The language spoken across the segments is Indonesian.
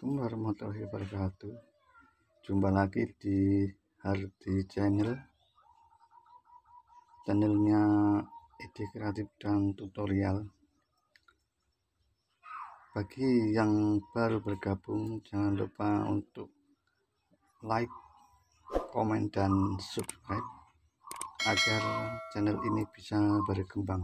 Assalamualaikum warahmatullahi wabarakatuh. Jumpa lagi di Hardi Channel. Channelnya ide kreatif dan tutorial. Bagi yang baru bergabung Jangan lupa untuk like, komen, dan subscribe Agar channel ini bisa berkembang.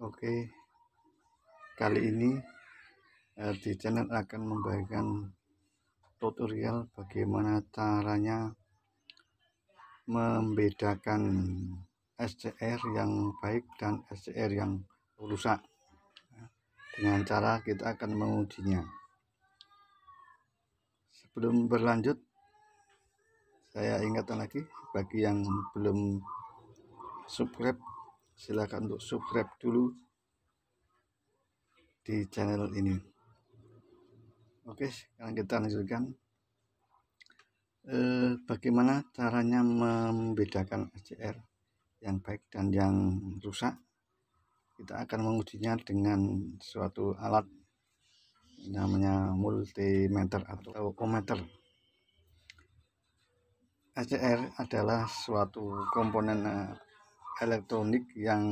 Oke Kali ini di channel akan membagikan tutorial bagaimana caranya membedakan SCR yang baik dan SCR yang rusak. Dengan cara kita akan mengujinya. Sebelum berlanjut saya ingatkan lagi bagi yang belum subscribe silahkan untuk subscribe dulu di channel ini Oke, sekarang kita lanjutkan. Eh, bagaimana caranya membedakan SCR yang baik dan yang rusak? Kita akan mengujinya dengan suatu alat namanya multimeter atau ometer. SCR adalah suatu komponen eh, elektronik yang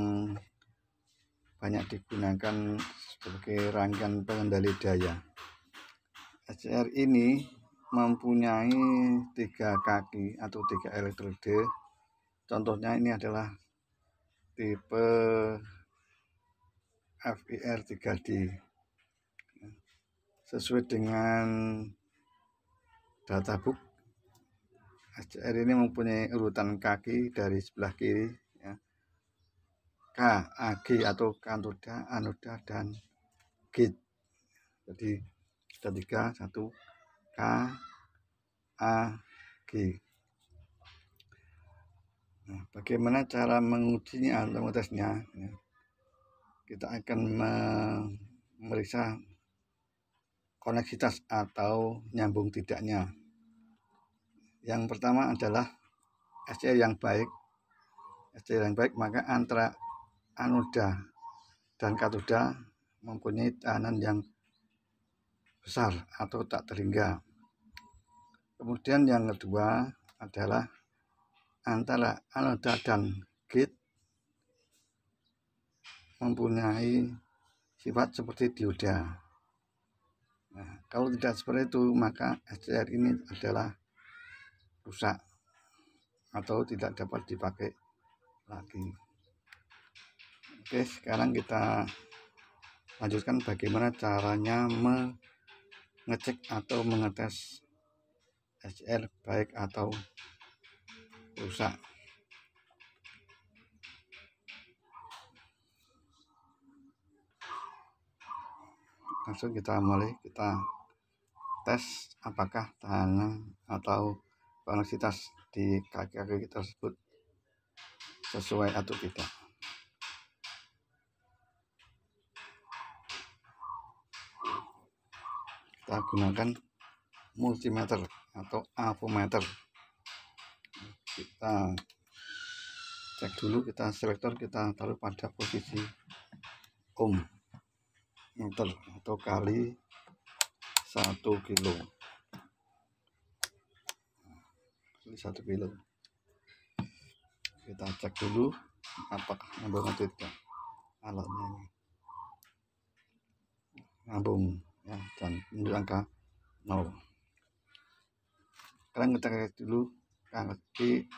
banyak digunakan sebagai rangkaian pengendali daya SCR ini mempunyai tiga kaki atau tiga elektrode. Contohnya ini adalah tipe FIR 3D sesuai dengan databook SCR ini mempunyai urutan kaki dari sebelah kiri ya. K, AG atau katoda, anoda, dan gate jadi tiga satu K A G. Nah, bagaimana cara mengujinya atau mengetesnya ya. kita akan memeriksa koneksitas atau nyambung tidaknya. Yang pertama adalah SC yang baik. SC yang baik maka antara anoda dan katoda mempunyai tahanan yang besar atau tak terhingga. Kemudian yang kedua adalah antara anoda dan gate mempunyai sifat seperti dioda. Nah, kalau tidak seperti itu maka SCR ini adalah rusak atau tidak dapat dipakai lagi. Oke, sekarang kita lanjutkan bagaimana caranya me ngecek atau mengetes SCR baik atau rusak. Langsung kita mulai kita tes apakah tahanan atau koneksitas di kaki-kaki tersebut sesuai atau tidak kita gunakan multimeter atau avometer. Kita cek dulu kita selektor kita taruh pada posisi ohm meter atau kali satu kilo. Kali satu kilo. Kita cek dulu apakah nyambung atau tidak alatnya ini. Nyambung ya dan menunjuk angka 0 sekarang kita lihat dulu kaki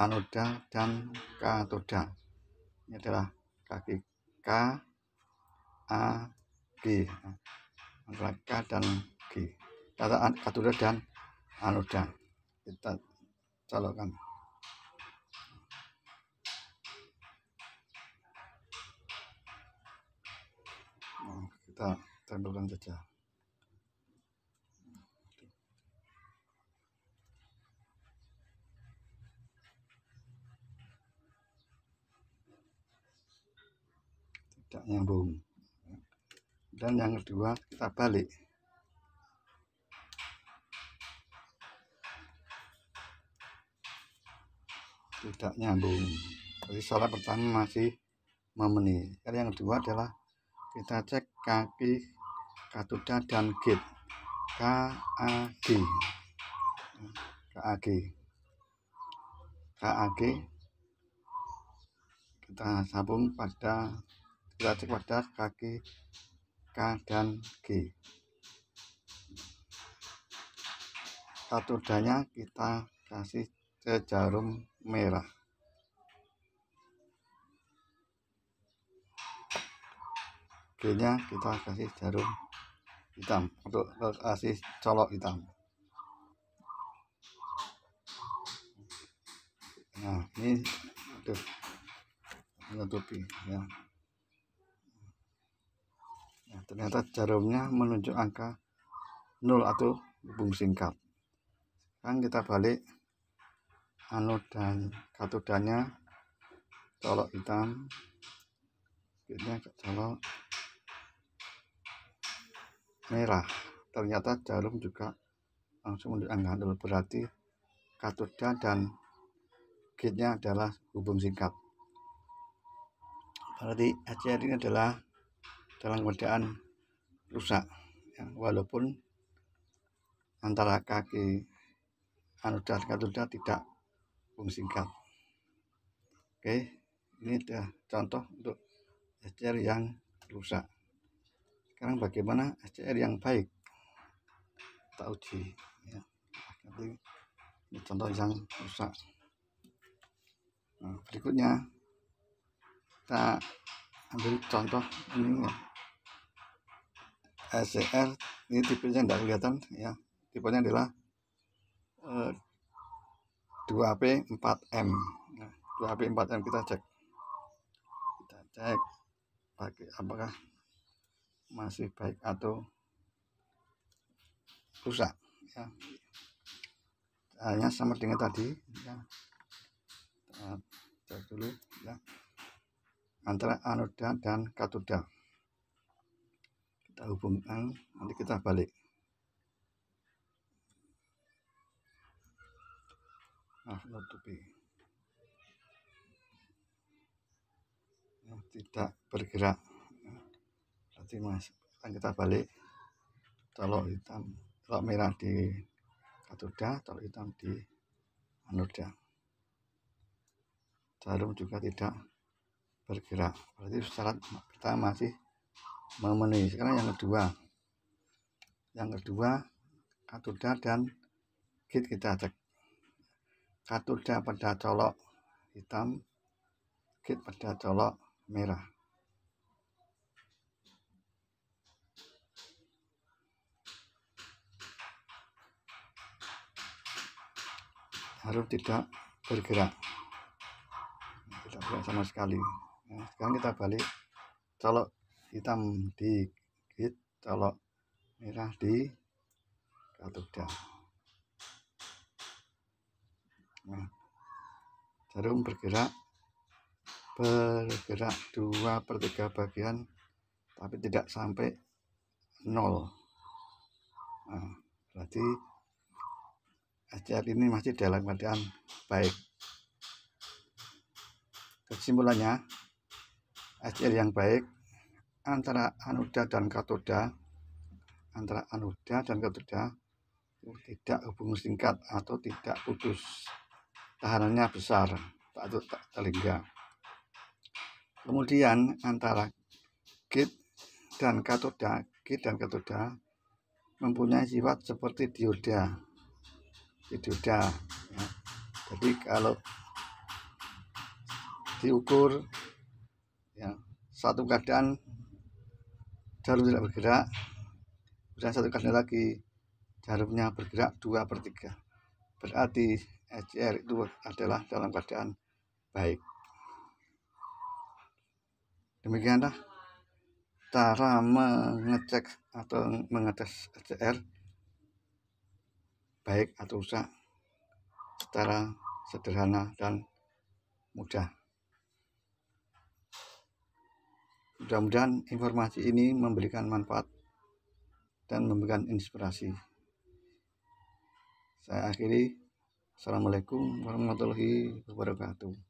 anoda dan katoda. Ini adalah kaki K A G. Antara K dan G. Kata katoda dan anoda. Kita colokan nah, kita tempelkan saja tidak nyambung. Dan yang kedua kita balik. Tidak nyambung. Jadi salah pertama masih memenuhi. Yang kedua adalah kita cek kaki katoda dan gate KAG KAG KAG kita sambung pada kita cek pada kaki K dan G. Katodanya kita kasih ke jarum merah. G nya kita kasih jarum hitam untuk kasih colok hitam. Nah ini aduh menutupi ya. Nah, ternyata jarumnya menunjuk angka 0 atau hubung singkat. Sekarang kita balik anode dan katodanya colok hitam ini colok merah ternyata jarum juga langsung angka 0 berarti katoda dan gate-nya adalah hubung singkat. Berarti HCR ini adalah dalam keadaan rusak, ya, walaupun antara kaki anoda dan katoda tidak hubung singkat. Oke, ini adalah contoh untuk HCR yang rusak. Sekarang bagaimana HCR yang baik? Kita uji. Ya. Ini contoh yang rusak nah, berikutnya kita ambil contoh ini ya SCR ini tipenya tidak kelihatan ya tipenya adalah eh, 2P 4M nah, 2P 4M kita cek kita cek pakai apakah masih baik atau rusak ya. Hanya sama dengan tadi ya. Cek dulu ya. Antara anoda dan katoda kita hubungkan nanti kita balik. Nah nutupi. Tidak bergerak berarti mas kita balik colok hitam colok merah di katoda colok hitam di anoda jarum juga tidak bergerak. Berarti syarat pertama masih memenuhi sekarang yang kedua. Yang kedua katoda dan kit kita cek. Katoda pada colok hitam kit pada colok merah harus tidak bergerak. Tidak boleh sama sekali. Nah, sekarang kita balik colok hitam di git colok merah di katoda nah, jarum bergerak bergerak dua per tiga bagian tapi tidak sampai nol. Nah, berarti SCR ini masih dalam keadaan baik. Kesimpulannya, HCl yang baik antara anoda dan katoda antara anoda dan katoda tidak hubung singkat atau tidak putus. Tahanannya besar atau tak terlingga. Kemudian antara gate dan katoda gate dan katoda mempunyai sifat seperti dioda dioda ya. jadi kalau diukur ya satu keadaan jarum tidak bergerak dan satu keadaan lagi jarumnya bergerak dua per tiga. Berarti HCR itu adalah dalam keadaan baik. Demikianlah cara mengecek atau mengetes HCR baik atau rusak secara sederhana dan mudah Mudah-mudahan informasi ini memberikan manfaat dan memberikan inspirasi. Saya akhiri. Assalamualaikum warahmatullahi wabarakatuh.